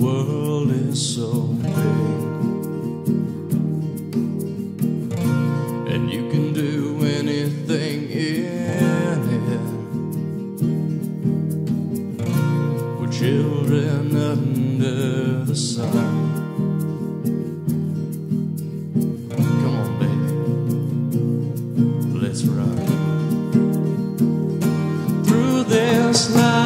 world is so big. And you can do anything in it. For children under the sun. Come on baby, let's run Through this life